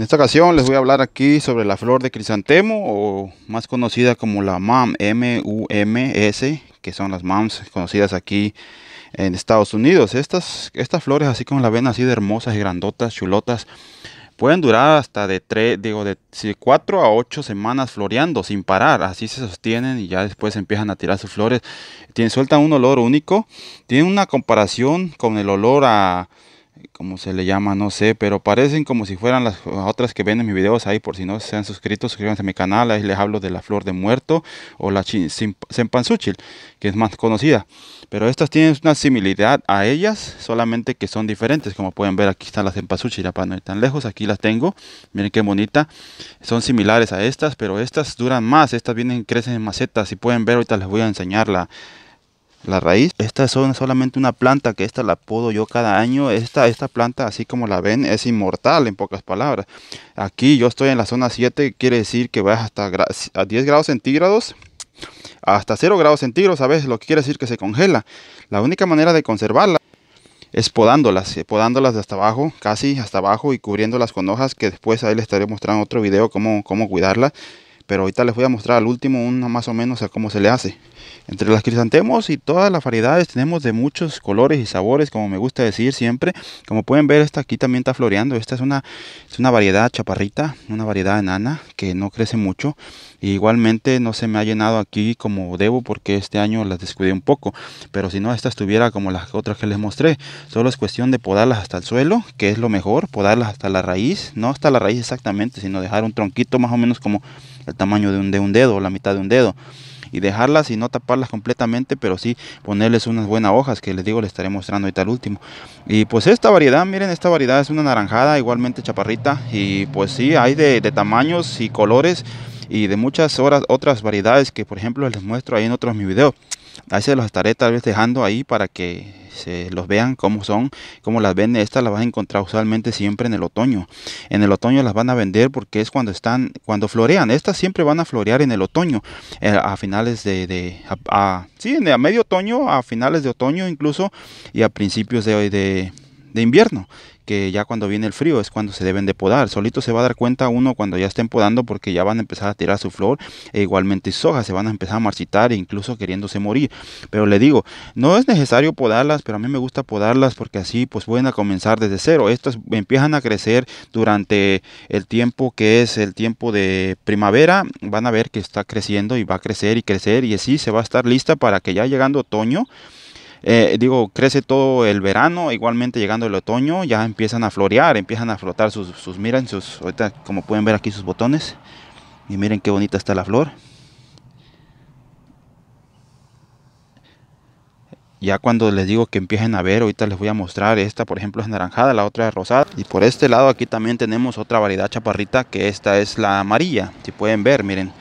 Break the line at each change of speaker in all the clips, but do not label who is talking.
En esta ocasión les voy a hablar aquí sobre la flor de crisantemo o más conocida como la MAM, M-U-M-S, que son las MAMs conocidas aquí en Estados Unidos. Estas, estas flores así como la ven así de hermosas y grandotas, chulotas, pueden durar hasta de 3, digo, de 4 a 8 semanas floreando sin parar. Así se sostienen y ya después empiezan a tirar sus flores. Tienen, sueltan un olor único. Tienen una comparación con el olor a como se le llama, no sé, pero parecen como si fueran las otras que ven en mis videos ahí, por si no se han suscrito, suscríbanse a mi canal, ahí les hablo de la flor de muerto o la cempasúchil, que es más conocida. Pero estas tienen una similaridad a ellas, solamente que son diferentes, como pueden ver aquí están las cempasúchil, para no ir tan lejos, aquí las tengo, miren qué bonita, son similares a estas, pero estas duran más, estas vienen, crecen en macetas, si pueden ver ahorita les voy a enseñar la, la raíz. Esta es solamente una planta que esta la podo yo cada año. Esta, esta planta, así como la ven, es inmortal en pocas palabras. Aquí yo estoy en la zona 7, quiere decir que va hasta a 10 grados centígrados. Hasta 0 grados centígrados, ¿sabes? Lo que quiere decir que se congela. La única manera de conservarla es podándolas, eh, podándolas de hasta abajo, casi hasta abajo y cubriéndolas con hojas que después ahí les estaré mostrando otro video cómo, cómo cuidarla. Pero ahorita les voy a mostrar al último una más o menos a cómo se le hace. Entre las crisantemos y todas las variedades tenemos de muchos colores y sabores, como me gusta decir siempre. Como pueden ver, esta aquí también está floreando. Esta es una, es una variedad chaparrita, una variedad enana que no crece mucho. igualmente no se me ha llenado aquí como debo porque este año las descuidé un poco. Pero si no, esta estuviera como las otras que les mostré. Solo es cuestión de podarlas hasta el suelo, que es lo mejor. Podarlas hasta la raíz, no hasta la raíz exactamente, sino dejar un tronquito más o menos como el tamaño de un, de un dedo, la mitad de un dedo y dejarlas y no taparlas completamente, pero sí ponerles unas buenas hojas que les digo, les estaré mostrando ahorita el último. Y pues esta variedad, miren, esta variedad es una naranjada, igualmente chaparrita y pues sí, hay de, tamaños y colores y de muchas otras variedades que por ejemplo les muestro ahí en otros mi video. Ahí se los estaré tal vez dejando ahí para que se los vean cómo son, cómo las venden. Estas las van a encontrar usualmente siempre en el otoño. En el otoño las van a vender porque es cuando están, cuando florean. Estas siempre van a florear en el otoño, eh, a finales de, de a, sí, a medio otoño, a finales de otoño incluso y a principios de, de, de invierno que ya cuando viene el frío es cuando se deben de podar. Solito se va a dar cuenta uno cuando ya estén podando porque ya van a empezar a tirar su flor e igualmente sus hojas se van a empezar a marchitar e incluso queriéndose morir. Pero le digo, no es necesario podarlas, pero a mí me gusta podarlas porque así pues pueden a comenzar desde cero. Estas empiezan a crecer durante el tiempo que es el tiempo de primavera. Van a ver que está creciendo y va a crecer y crecer y así se va a estar lista para que ya llegando otoño eh, digo, crece todo el verano, igualmente llegando el otoño, ya empiezan a florear, empiezan a flotar sus, sus miren, sus, ahorita como pueden ver aquí sus botones, y miren qué bonita está la flor. Ya cuando les digo que empiecen a ver, ahorita les voy a mostrar, esta por ejemplo es naranjada, la otra es rosada. Y por este lado aquí también tenemos otra variedad chaparrita, que esta es la amarilla, si pueden ver, miren.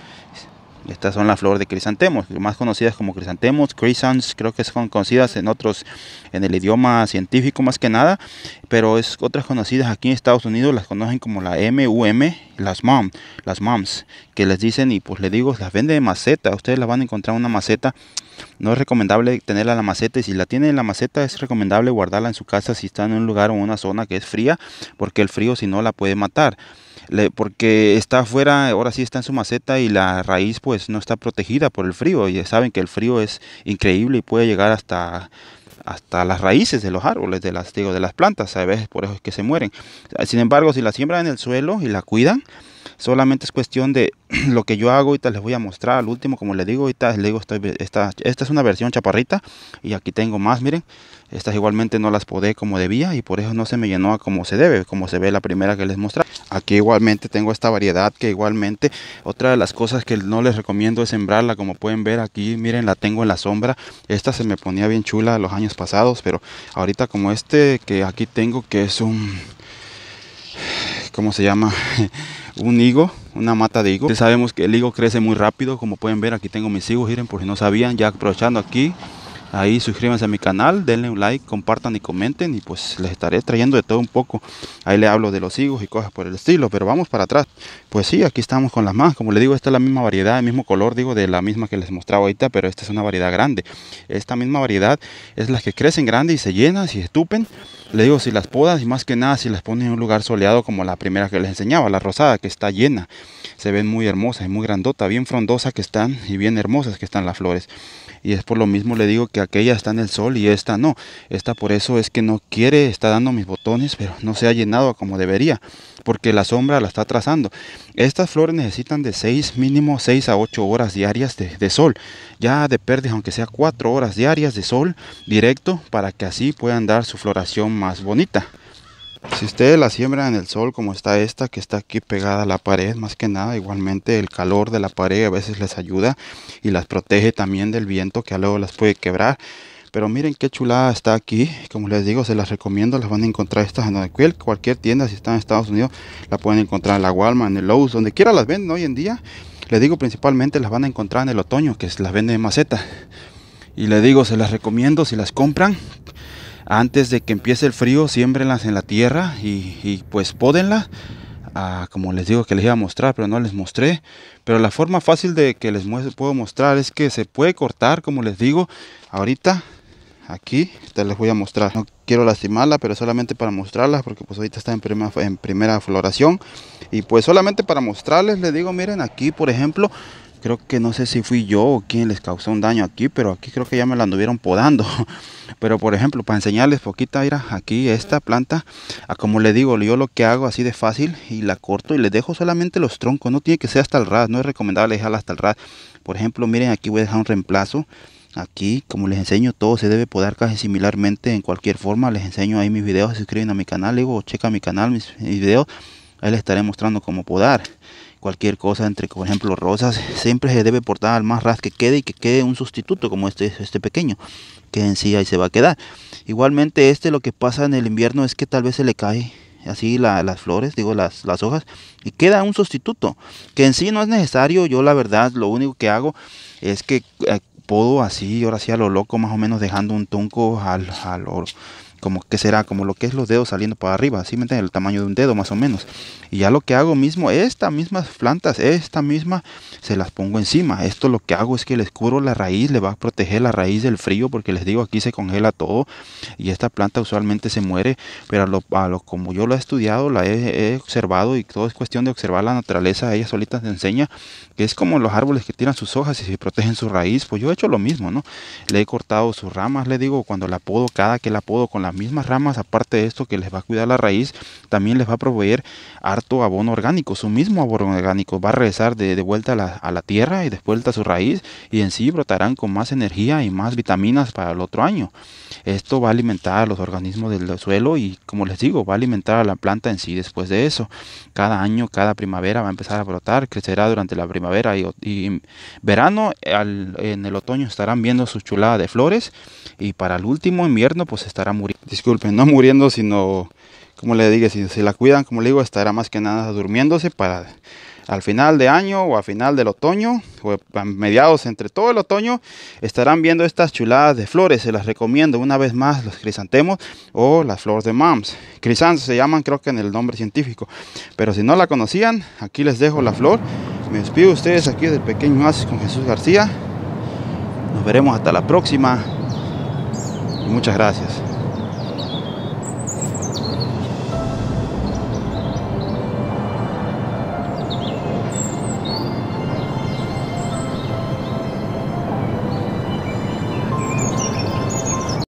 Estas son las flores de crisantemos, más conocidas como crisantemos, crisants, creo que son conocidas en otros, en el idioma científico más que nada, pero es otras conocidas aquí en Estados Unidos las conocen como la MUM, las mom, las moms, que les dicen y pues les digo, las venden de maceta, ustedes las van a encontrar una maceta, no es recomendable tenerla en la maceta y si la tienen en la maceta es recomendable guardarla en su casa si está en un lugar o una zona que es fría, porque el frío si no la puede matar porque está afuera, ahora sí está en su maceta y la raíz pues no está protegida por el frío. Y saben que el frío es increíble y puede llegar hasta hasta las raíces de los árboles, de las, digo, de las plantas, a veces por eso es que se mueren. Sin embargo, si la siembran en el suelo y la cuidan, solamente es cuestión de lo que yo hago, ahorita les voy a mostrar al último, como les digo, ahorita les digo, esta, es una versión chaparrita y aquí tengo más, miren, estas igualmente no las podé como debía y por eso no se me llenó como se debe, como se ve la primera que les mostré. Aquí igualmente tengo esta variedad que igualmente, otra de las cosas que no les recomiendo es sembrarla, como pueden ver aquí, miren, la tengo en la sombra. Esta se me ponía bien chula los años pasados, pero ahorita como este que aquí tengo que es un... ¿Cómo se llama? un higo, una mata de higo. Sabemos que el higo crece muy rápido, como pueden ver aquí tengo mis higos, miren, por no sabían, ya aprovechando aquí Ahí suscríbanse a mi canal, denle un like, compartan y comenten y pues les estaré trayendo de todo un poco. Ahí le hablo de los higos y cosas por el estilo, pero vamos para atrás. Pues sí, aquí estamos con las más. Como le digo, esta es la misma variedad, el mismo color, digo, de la misma que les mostraba ahorita, pero esta es una variedad grande. Esta misma variedad es la que crecen grande y se llenan, y estupen. Le digo, si las podas y más que nada si las ponen en un lugar soleado como la primera que les enseñaba, la rosada que está llena. Se ven muy hermosas y muy grandota, bien frondosa que están y bien hermosas que están las flores y es por lo mismo le digo que aquella está en el sol y esta no. Esta por eso es que no quiere, está dando mis botones, pero no se ha llenado como debería, porque la sombra la está trazando. Estas flores necesitan de 6, mínimo 6 a 8 horas diarias de, sol, ya de pérdida, aunque sea 4 horas diarias de sol directo, para que así puedan dar su floración más bonita. Si ustedes la siembran en el sol como está esta que está aquí pegada a la pared, más que nada, igualmente el calor de la pared a veces les ayuda y las protege también del viento que luego las puede quebrar. Pero miren qué chulada está aquí. Como les digo, se las recomiendo. Las van a encontrar estas en cualquier tienda. Si están en Estados Unidos, la pueden encontrar en la Walmart, en el Lowe's, donde quiera las venden hoy en día. Les digo, principalmente las van a encontrar en el otoño, que las venden en maceta. Y les digo, se las recomiendo si las compran antes de que empiece el frío, siembrenlas en la tierra y, pues pódenla. Ah, como les digo que les iba a mostrar, pero no les mostré. Pero la forma fácil de que les puedo mostrar es que se puede cortar, como les digo, ahorita aquí te les voy a mostrar. No quiero lastimarla, pero solamente para mostrarlas, porque pues ahorita está en primera, en primera floración. Y pues solamente para mostrarles, les digo, miren aquí, por ejemplo, creo que no sé si fui yo o quien les causó un daño aquí, pero aquí creo que ya me la anduvieron podando. Pero por ejemplo, para enseñarles poquita, mira, aquí esta planta, como le digo, yo lo que hago así de fácil y la corto y le dejo solamente los troncos, no tiene que ser hasta el ras, no es recomendable dejarla hasta el ras. Por ejemplo, miren, aquí voy a dejar un reemplazo. Aquí, como les enseño, todo se debe podar casi similarmente en cualquier forma. Les enseño ahí mis videos, se suscriben a mi canal, digo, checa mi canal, mis videos. Ahí les estaré mostrando cómo podar cualquier cosa entre por ejemplo rosas siempre se debe portar al más ras que quede y que quede un sustituto como este este pequeño que en sí ahí se va a quedar. Igualmente este lo que pasa en el invierno es que tal vez se le cae así las flores digo las, las hojas y queda un sustituto que en sí no es necesario. Yo la verdad lo único que hago es que eh, puedo así ahora sí a lo loco más o menos dejando un tonco al, al como que será como lo que es los dedos saliendo para arriba, así me entienden, el tamaño de un dedo más o menos. Y ya lo que hago mismo, estas mismas plantas, esta misma, se las pongo encima. Esto lo que hago es que les cubro la raíz, le va a proteger la raíz del frío, porque les digo aquí se congela todo y esta planta usualmente se muere, pero a lo, como yo lo he estudiado, la he, observado y todo es cuestión de observar la naturaleza, ella solita te enseña que es como los árboles que tiran sus hojas y se protegen su raíz, pues yo he hecho lo mismo, ¿no? Le he cortado sus ramas, le digo, cuando la podo, cada que la podo con la mismas ramas, aparte de esto que les va a cuidar la raíz, también les va a proveer harto abono orgánico, su mismo abono orgánico va a regresar de, vuelta a la, tierra y de a su raíz y en sí brotarán con más energía y más vitaminas para el otro año. Esto va a alimentar a los organismos del suelo y como les digo, va a alimentar a la planta en sí después de eso. Cada año, cada primavera va a empezar a brotar, crecerá durante la primavera y, verano, en el otoño estarán viendo su chulada de flores y para el último invierno pues estará muriendo. Disculpen, no muriendo, sino, como le digo, si se la cuidan, como le digo, estará más que nada durmiéndose para al final de año o a final del otoño o a mediados entre todo el otoño estarán viendo estas chuladas de flores. Se las recomiendo una vez más los crisantemos o las flores de mams. Crisantemos se llaman creo que en el nombre científico. Pero si no la conocían, aquí les dejo la flor. Me despido de ustedes aquí del pequeño Oasis con Jesús García. Nos veremos hasta la próxima. muchas gracias.